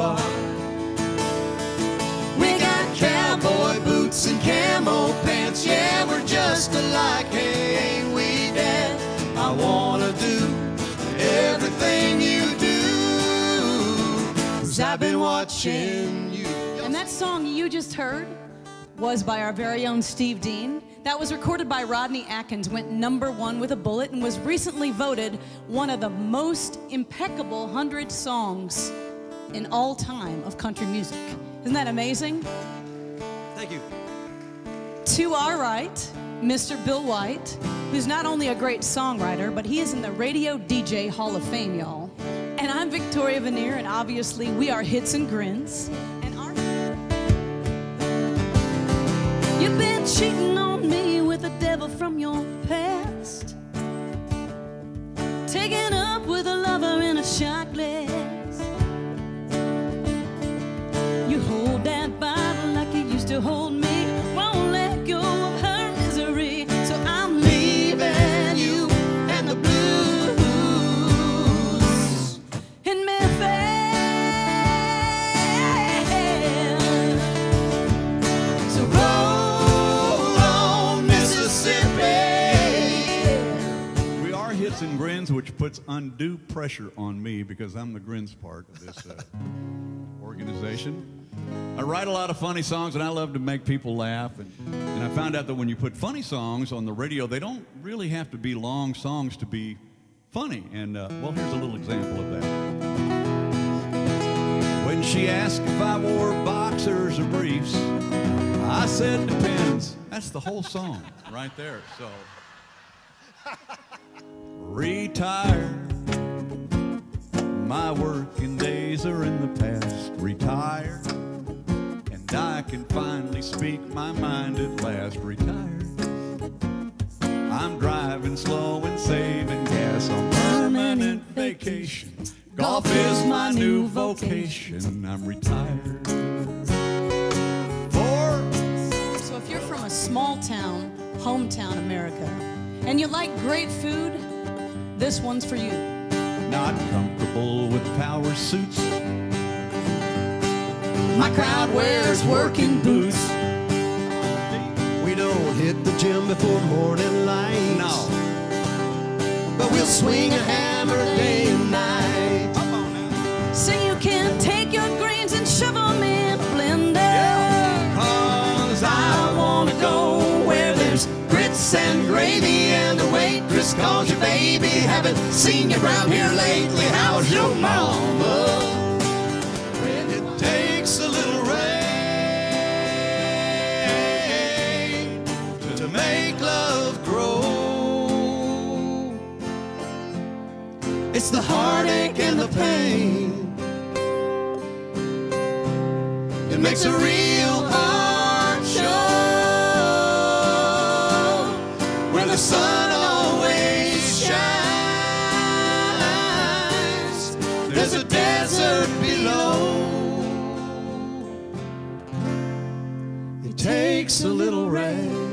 are. We got cowboy boots and camo pants, yeah, we're just alike, hey, ain't we, Dad? I wanna do everything you do, cause I've been watching you. And that song you just heard was by our very own Steve Dean. That was recorded by Rodney Atkins, went number one with a bullet, and was recently voted one of the most impeccable 100 songs in all time of country music. Isn't that amazing? Thank you. To our right, Mr. Bill White, who's not only a great songwriter, but he is in the Radio DJ Hall of Fame, y'all. And I'm Victoria Venier, and obviously we are Hits and Grins. And our You've been cheating on me with the devil from your past. Taking up with a lover in a shot glass. Hold that bottle like you used to hold me. Won't let go of her misery. So I'm leaving you and the blues in Memphis. So roll on, Mississippi. We are hits and grins, which puts undue pressure on me because I'm the grins part of this uh, organization. I write a lot of funny songs and I love to make people laugh. And, and I found out that when you put funny songs on the radio, they don't really have to be long songs to be funny. And uh, well, here's a little example of that. When she asked if I wore boxers or briefs, I said depends. That's the whole song right there. So retired. My working days are in the past. Retired. Can finally speak my mind at last. Retired. I'm driving slow and saving gas on permanent vacation. Golf is my new vocation. I'm retired. For So if you're from a small town, hometown America, and you like great food, this one's for you. not comfortable with power suits. My crowd wears working boots. We don't hit the gym before morning light. No. But we'll swing a hammer day and night. Come on now. So you can take your greens and shove 'em in a blender. Cause I wanna go where there's grits and gravy and the waitress calls your baby. Haven't seen you around here lately. How's your mama? It's the heartache and the pain. It makes a real hard show Where the sun always shines. There's a desert below. It takes a little rain